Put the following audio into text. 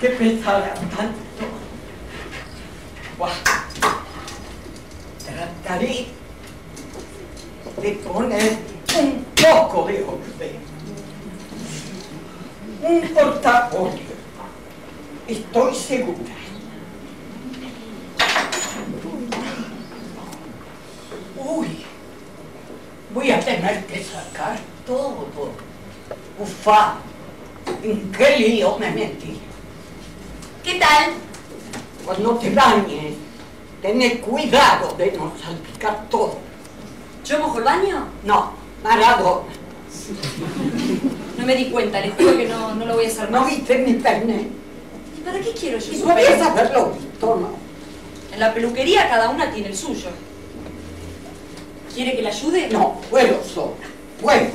que pesara tanto. Trataré de poner un poco de orden. Un portafolio. Estoy segura. Uy, voy a tener que sacar todo. Ufa, ¿en qué lío me metí? ¿Qué tal? Cuando te bañes, ten cuidado de no salpicar todo. ¿Yo mojo el baño? No, Maradona. No me di cuenta, les juro que no, no lo voy a hacer ¿No más. viste mi pene? ¿Y para qué quiero yo Y su podías pelo? haberlo visto, ¿no? En la peluquería cada una tiene el suyo. ¿Quiere que la ayude? No, puedo sola. Puedo.